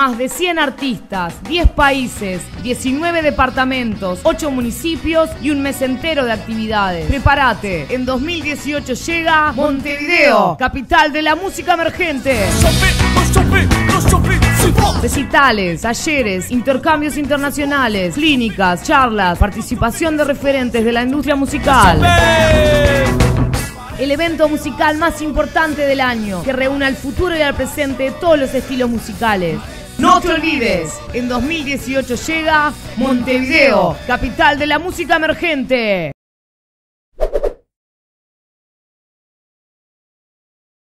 más de 100 artistas, 10 países, 19 departamentos, 8 municipios y un mes entero de actividades. Prepárate, en 2018 llega Montevideo, capital de la música emergente. Recitales, talleres, intercambios internacionales, clínicas, charlas, participación de referentes de la industria musical. El evento musical más importante del año, que reúne al futuro y al presente de todos los estilos musicales. No te olvides, en 2018 llega Montevideo, capital de la música emergente.